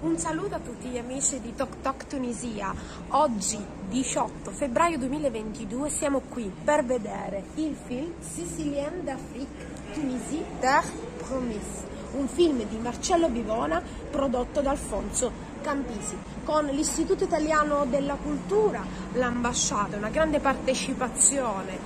Un saluto a tutti gli amici di Tok Tok Tunisia. Oggi, 18 febbraio 2022, siamo qui per vedere il film Sicilien d'Afrique Tunisie Terre Promise, un film di Marcello Bivona prodotto da Alfonso Campisi, con l'Istituto Italiano della Cultura, l'ambasciata, una grande partecipazione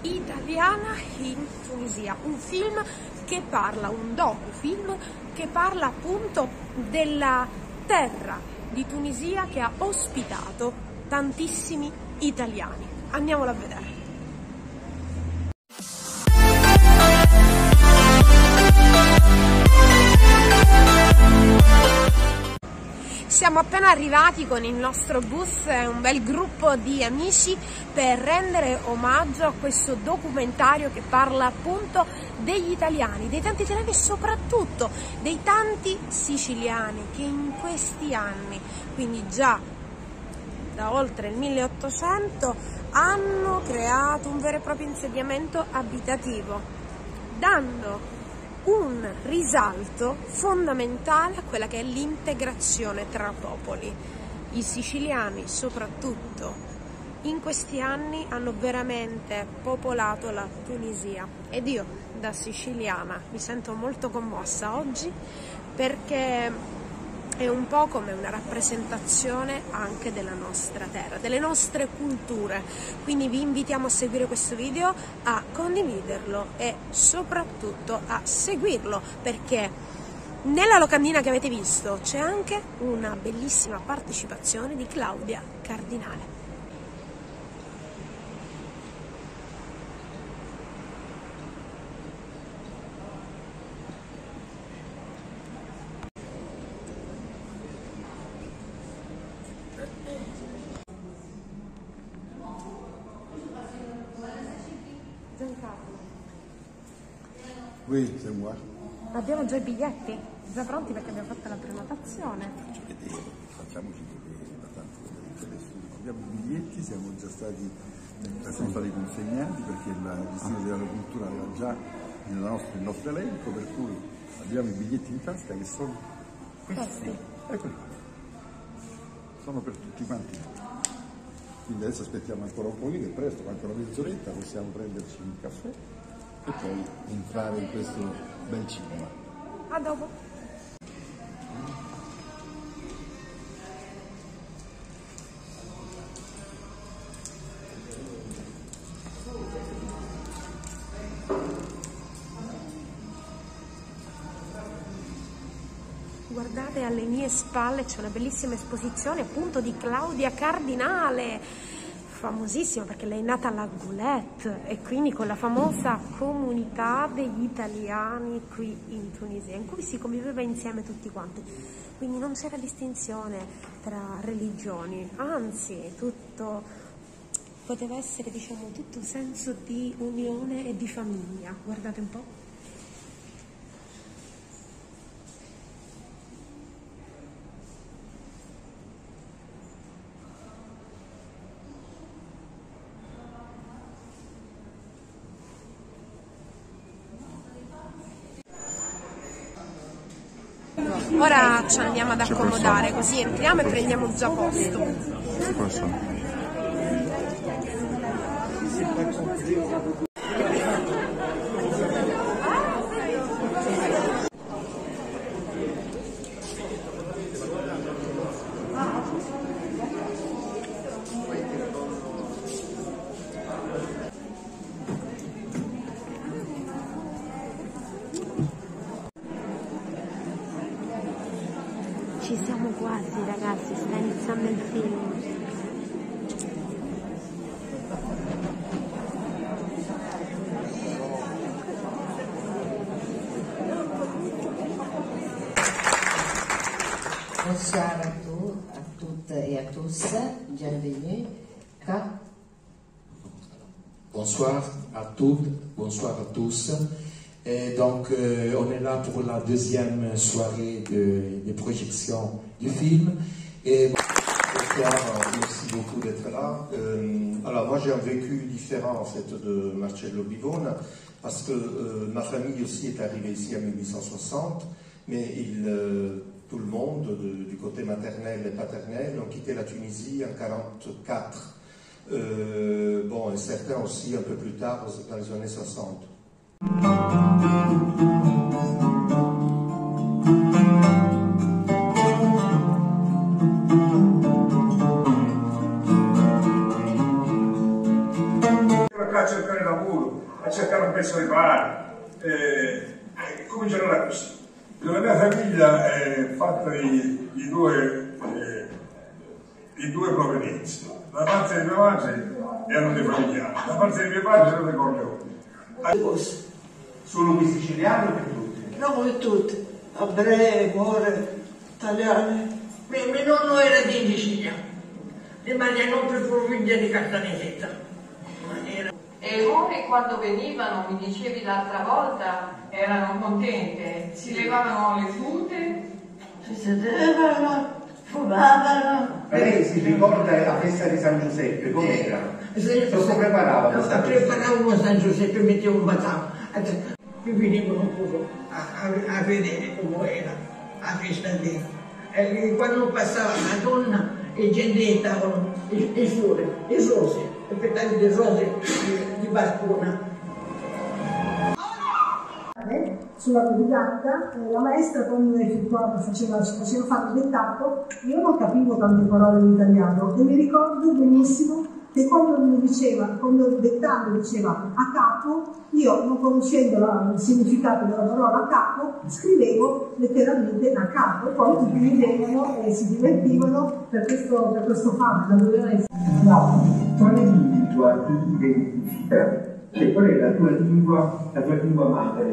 italiana in Tunisia. Un film che parla, un docufilm che parla appunto della terra di Tunisia che ha ospitato tantissimi italiani. Andiamolo a vedere. Siamo appena arrivati con il nostro bus un bel gruppo di amici per rendere omaggio a questo documentario che parla appunto degli italiani, dei tanti italiani e soprattutto dei tanti siciliani che in questi anni, quindi già da oltre il 1800, hanno creato un vero e proprio insediamento abitativo, dando un risalto fondamentale a quella che è l'integrazione tra popoli. I siciliani soprattutto in questi anni hanno veramente popolato la Tunisia ed io da siciliana mi sento molto commossa oggi perché è un po' come una rappresentazione anche della nostra terra, delle nostre culture. Quindi vi invitiamo a seguire questo video, a condividerlo e soprattutto a seguirlo perché nella locandina che avete visto c'è anche una bellissima partecipazione di Claudia Cardinale. Giancarlo. Oui, c'est moi. Abbiamo già i biglietti? Già pronti perché abbiamo fatto la prenotazione. Facci vedere, facciamoci vedere, ma tanto vedrete nessuno. Abbiamo i biglietti, siamo già stati, siamo stati consegnati perché l'Istituto della Cultura aveva già nostro, il nostro elenco, per cui abbiamo i biglietti in tasca che sono questi. Eccoli qua. Sono per tutti quanti. Quindi adesso aspettiamo ancora un pochino, è presto, manca una mezz'oretta, possiamo prenderci un caffè e poi entrare in questo bel cinema. A dopo. Guardate alle mie spalle c'è una bellissima esposizione appunto di Claudia Cardinale, famosissima perché lei è nata alla Goulette e quindi con la famosa comunità degli italiani qui in Tunisia, in cui si conviveva insieme tutti quanti. Quindi non c'era distinzione tra religioni, anzi tutto poteva essere diciamo tutto un senso di unione e di famiglia. Guardate un po'. Ora ci andiamo ad accomodare, così entriamo e prendiamo già posto. Ci siamo quasi ragazzi, sta iniziando il film. Bonsoir à tous, à toutes et à tous. Bienvenue. Bonsoir à toutes, bonsoir à tous. Et donc, euh, on est là pour la deuxième soirée de, projection du film. Et merci beaucoup d'être là. Euh, alors, moi, j'ai un vécu différent, en fait, de Marcello Bivona, parce que euh, ma famille aussi est arrivée ici en 1860, mais il, tout le monde, de- du côté maternel et paternel, ont quitté la Tunisie en 1944. Euh, bon, et certains aussi un peu plus tard, dans les années 60. A cercare lavoro, a cercare un pezzo di pane, eh, eh, da così. La mia famiglia è fatta di, di due, eh, di due provenienze. La parte di mia madre erano dei familiari, la parte di mio padre erano dei corleoni. Sono qui siciliani o per tutti? No, come tutti, ebrei, more, italiani. Mio, mio nonno era di Sicilia, rimaneva per provincia di era- E ora quando venivano, mi dicevi l'altra volta, erano contente, si levavano le tute, Si sedevano, fumavano. Ma lei si ricorda la festa di San Giuseppe, com'era? Cosa preparava questa No, festa? preparavamo San Giuseppe, mettevo un batano. Mi venivano pure a, a- a vedere come era la festa di e quando passava la donna e gente stavano i, i fiori, i rose, i petali di rose di, di balcona. sulla autodidatta, eh, la maestra quando effettuava, faceva, faceva fare il dettato, io non capivo tante parole in italiano e mi ricordo benissimo che quando mi diceva, quando il dettato diceva a capo, io non conoscendo la- il significato della parola a capo, scrivevo letteralmente a capo, poi tutti ridevano e si divertivano per questo, per questo fatto, non doveva essere. No, quale lingua ti identifica? Cioè, qual è la tua lingua, la tua lingua madre?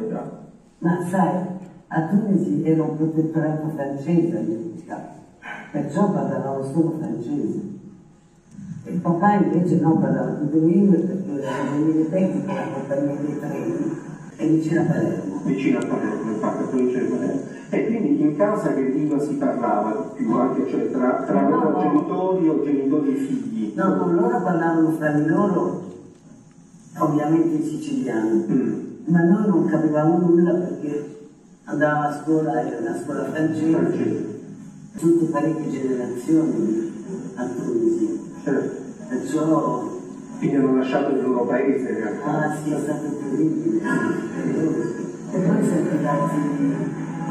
Ma sai, a Tunisi era un protettorato francese all'epoca, perciò parlavamo solo francese. Il papà invece non parlava tutto l'inglese perché era venire tecnico la compagnia dei treni e vicino a Palermo. Vicino a Palermo, infatti, a provincia di Palermo. E quindi in casa che lingua si parlava di più, anche cioè tra, tra No, loro no. genitori o genitori e figli? No, no, loro parlavano fra di loro, ovviamente in siciliano, Mm. ma noi non capivamo nulla perché andavamo a scuola, era una scuola francese, Francese. tutte parecchie generazioni a Tunisi. Certo. Perciò Quindi hanno lasciato il loro paese in realtà. Ah sì, è stato terribile. E poi siamo andati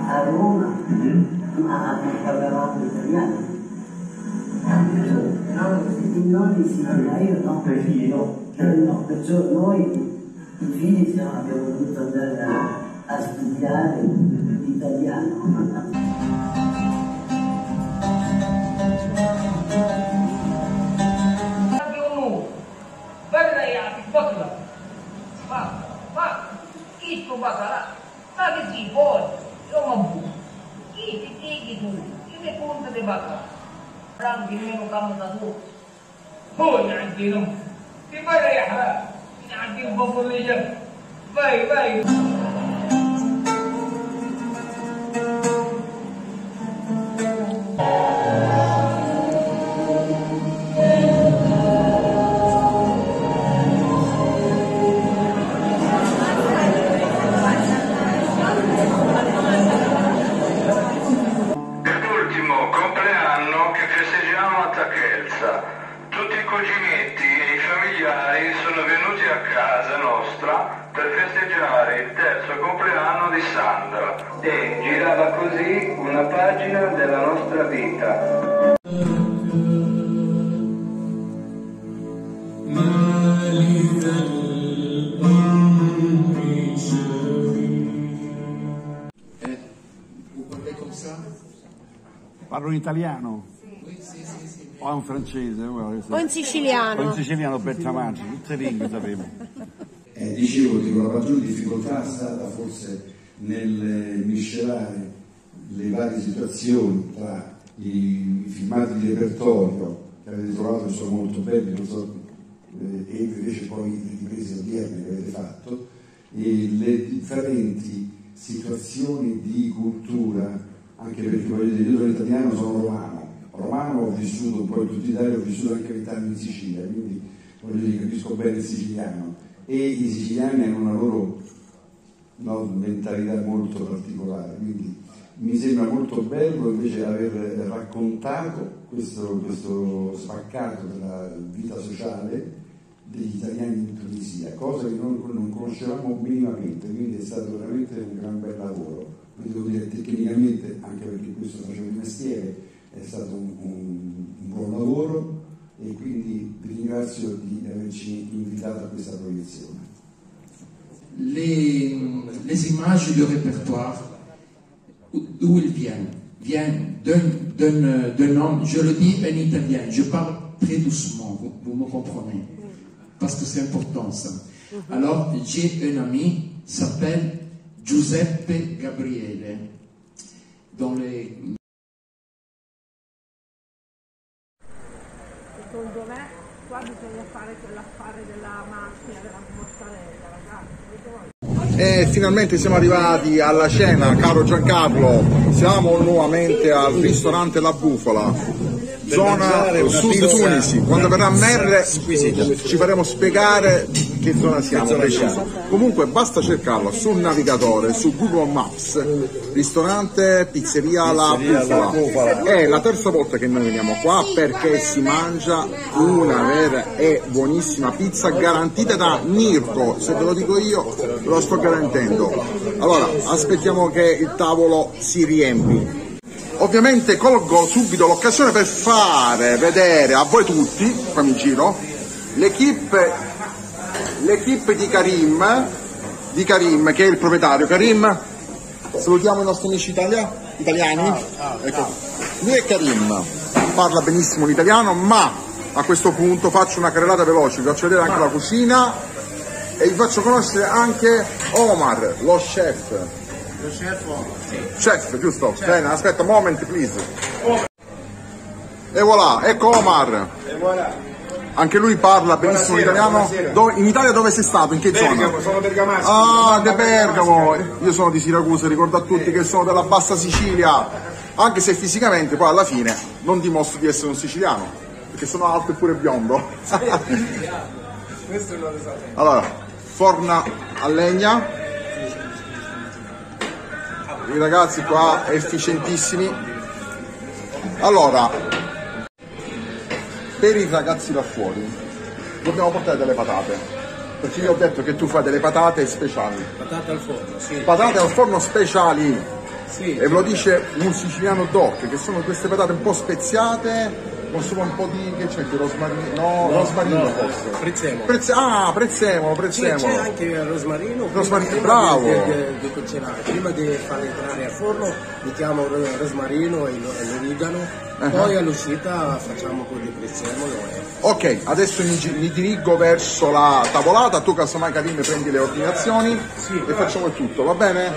a Roma, ma non parlavamo italiano. No, i nonni sì, ma io no. I figli no. No, perciò noi, i figli, siamo- abbiamo dovuto andare a, a studiare l'italiano. هو اللي عند دينهم يبريحها عند دين بطل الجنة باي باي Parlo in italiano? Oui, sì, sì, sì. O in francese? questo- O in O in siciliano. siciliano per Tamaggi, tutte le lingue sapevo. Eh, dicevo che la maggiore difficoltà è stata forse nel miscelare le varie situazioni tra i, i filmati di repertorio che avete trovato che sono molto belli, non so, eh, e invece poi le riprese odierne che avete fatto, e le differenti situazioni di cultura, anche perché voglio dire, io sono italiano, sono romano, romano ho vissuto un po' in tutta Italia, ho vissuto anche vent'anni in Sicilia, quindi voglio dire, capisco bene il siciliano e i siciliani hanno una loro no, mentalità molto particolare, quindi mi sembra molto bello invece aver raccontato questo, questo spaccato della vita sociale degli italiani in Tunisia, cosa che noi non conoscevamo minimamente, quindi è stato veramente un gran bel lavoro. Devo dire tecnicamente, anche perché questo facevo di mestiere, è stato un, un, un buon lavoro e quindi vi ringrazio di averci invitato a questa proiezione. Les, les images du répertoire, d'où ils viennent, viennent d'un homme, je le dis en italien, je parle très doucement, vous, vous me comprenez, parce que c'est important ça. Alors, j'ai un ami, s'appelle Giuseppe Gabriele, dans les Secondo me qua bisogna fare quell'affare della macchina, della mozzarella, ragazzi. E finalmente siamo arrivati alla cena, caro Giancarlo. Siamo nuovamente al ristorante La Bufola, zona sud Tunisi. Quando verrà Merre ci faremo spiegare che zona siamo preciso. Comunque basta cercarlo sul navigatore, su Google Maps, ristorante Pizzeria La Bufola. È la terza volta che noi veniamo qua perché si mangia una vera e buonissima pizza garantita da Mirko. Se ve lo dico io, lo sto garantendo. Allora, aspettiamo che il tavolo si riempi. Ovviamente colgo subito l'occasione per fare vedere a voi tutti, fammi il giro, l'equipe, l'equipe di Karim, di Karim, che è il proprietario. Karim, salutiamo i nostri amici italia- italiani. Ecco. Lui è Karim, parla benissimo l'italiano, ma a questo punto faccio una carrellata veloce, vi faccio vedere anche la cucina e vi faccio conoscere anche Omar, lo chef. Lo chef? Sì. Chef, giusto? Bene, aspetta, un moment please. E voilà, ecco Omar. E voilà. Anche lui parla benissimo Buonasera, l'italiano. buonasera. In Italia dove sei stato? In che Bergamo, zona? sono bergamasco. Ah, de Bergamo. Io sono di Siracusa, ricordo a tutti che sono della bassa Sicilia. Anche se fisicamente poi alla fine non dimostro di essere un siciliano, perché sono alto e pure biondo. Questo lo sapevo. Allora, forna a legna. I ragazzi qua efficientissimi. Allora, per i ragazzi là fuori dobbiamo portare delle patate. Perché io ho detto che tu fai delle patate speciali. Patate al forno, sì. Patate al forno speciali. Sì. E ve lo dice un siciliano doc, che sono queste patate un po' speziate, con solo un po' di che c'è? Di rosmarino? No, No, rosmarino no, forse. prezzemolo. Prezze- ah, prezzemolo, Sì, prezzemolo. c'è anche il rosmarino. Rosmarino, prima bravo. Di, di- di cucinare. Prima di farlo entrare al forno mettiamo il rosmarino e lo- l'origano, Ah. poi all'uscita facciamo un po' di prezzemolo e Ok, adesso mi, mi dirigo verso la tavolata, tu casomai Karim prendi le ordinazioni e facciamo il tutto, va bene?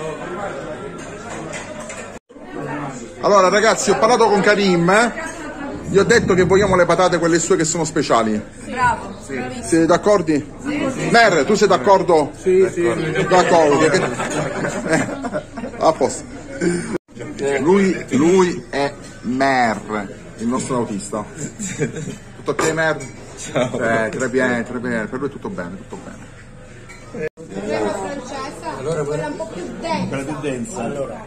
Allora ragazzi, ho parlato con Karim, eh. Gli ho detto che vogliamo le patate quelle sue che sono speciali. Bravo, Siete d'accordi? Mer, tu sei d'accordo? Sì, sì. D'accordo. Eh, a posto. Lui, lui è Mer, il nostro autista. Tutto ok Mer? Ciao. Eh, tre bene, tre bene, per lui è tutto bene, tutto bene. Francese, quella un po' più densa. quella più densa. Allora,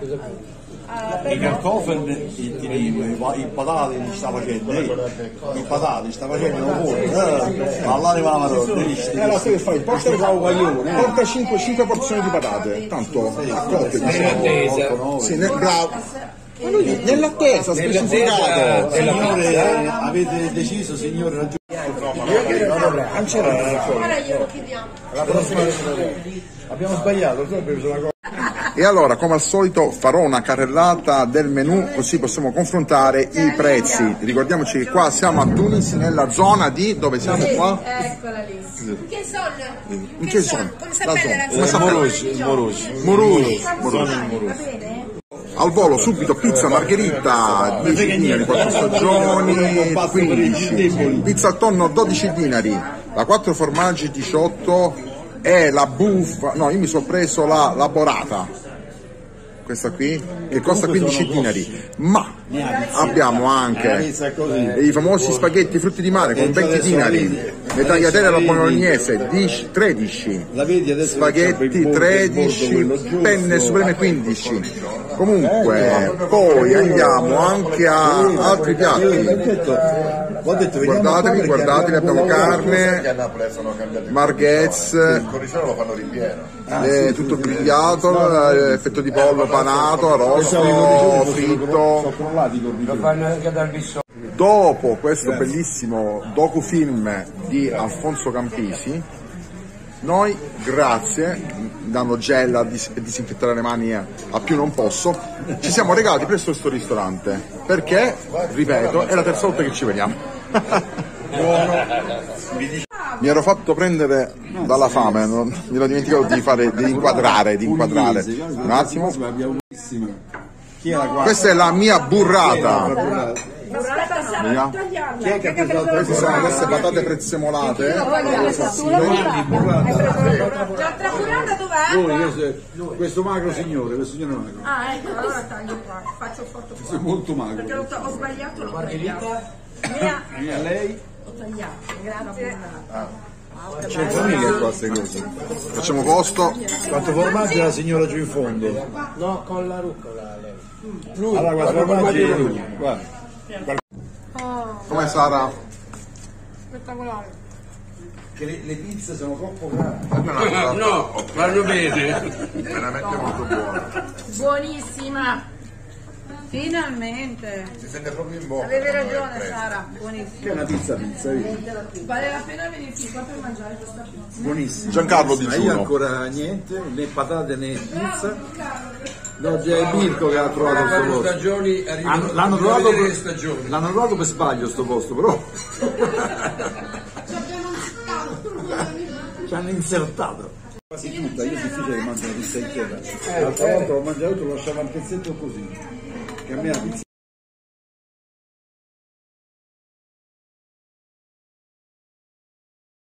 i cartofel ti tiriamo, i patate li sta facendo, eh? i patate li sta facendo un po', eh? allora va la maronna, Eh, allora sai che fai? Porta, porta 5, 5 porzioni di patate, tanto coppie. Nell'attesa. Sì, ne- bravo. Ma lui nell'attesa, specificato. Signore, avete deciso, signore, raggiungere. Non c'era. La prossima Abbiamo sbagliato, tu hai preso la cosa. E allora, come al solito, farò una carrellata del menù così possiamo confrontare i prezzi. Ricordiamoci che qua siamo a Tunisi, nella zona di... dove siamo qua? Eccola lì. Che sono? In che zona? Come La sapete zona. la zona? Morosi. Morosi. Morosi. Al volo subito pizza margherita 10 dinari, 4 stagioni 15, pizza al tonno 12 dinari, la 4 formaggi 18 e la buffa, no io mi sono preso la, la borata, questa qui, che costa 15 dinari, ma abbiamo anche i famosi spaghetti frutti di mare con 20 dinari, le tagliatelle alla bolognese 10 13 La vedi adesso spaghetti 13 penne supreme 15 comunque poi andiamo anche a altri piatti guardatevi guardatevi abbiamo carne marghez lo fanno ripieno. eh, tutto grigliato eh, fetto di pollo panato arrosto fritto dopo questo bellissimo docufilm di Alfonso Campisi noi grazie danno gel a dis- disinfettare le mani a più non posso ci siamo regalati presso questo ristorante perché ripeto è la terza volta che ci vediamo. Mi ero fatto prendere dalla fame non, mi ero dimenticato di fare di inquadrare di inquadrare. Un attimo. Questa è la mia burrata. Vediamo. Chi è che ha preso queste sono queste patate prezzemolate? L'altra burrata dov'è? Voi, questo, questo magro signore, questo signore magro. Ah, ecco, allora taglio qua, faccio foto Sei qua. molto magro. Perché l'ho- ho sbagliato, l'ho tagliato. Mia, lei? Ho tagliato, grazie. C'è famiglia qua queste cose. facciamo posto Quanto formaggio è la signora giù in fondo? No, con la rucola lei. Allora, quanto formaggio è lui? Guarda. come Sara? Spettacolare. Che le, le pizze sono troppo grandi. No, vanno bene. veramente molto buona Buonissima! Finalmente! Si sente proprio in bocca. Avevi ragione Sara, Che è buonissima. una pizza pizza, vedi? Vale la pena venirci qua per mangiare questa pizza. Buonissimo. Giancarlo Digiuno. io ancora niente, né patate né pizza. No, è Mirko che ha trovato questo posto. stagioni L'hanno trovato, per, stagioni. l'hanno trovato per sbaglio sto posto, però. Ci hanno insertato. Quasi tutta, io è difficile che mangio una pizza intera. L'altra volta l'ho mangiato, lo lasciavo un pezzetto così. Che a me la pizza